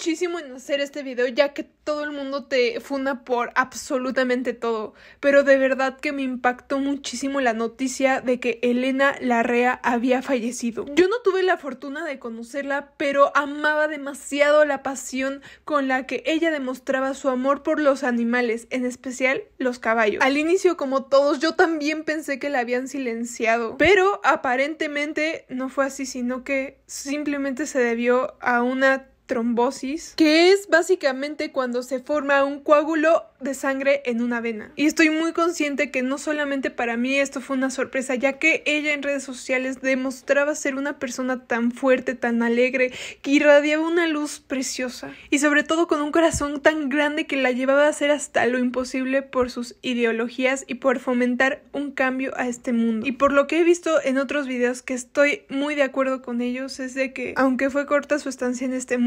muchísimo en hacer este video ya que todo el mundo te funda por absolutamente todo, pero de verdad que me impactó muchísimo la noticia de que Elena Larrea había fallecido. Yo no tuve la fortuna de conocerla, pero amaba demasiado la pasión con la que ella demostraba su amor por los animales, en especial los caballos. Al inicio, como todos, yo también pensé que la habían silenciado, pero aparentemente no fue así, sino que simplemente se debió a una trombosis, que es básicamente cuando se forma un coágulo de sangre en una vena. Y estoy muy consciente que no solamente para mí esto fue una sorpresa, ya que ella en redes sociales demostraba ser una persona tan fuerte, tan alegre, que irradiaba una luz preciosa. Y sobre todo con un corazón tan grande que la llevaba a hacer hasta lo imposible por sus ideologías y por fomentar un cambio a este mundo. Y por lo que he visto en otros videos que estoy muy de acuerdo con ellos es de que, aunque fue corta su estancia en este mundo,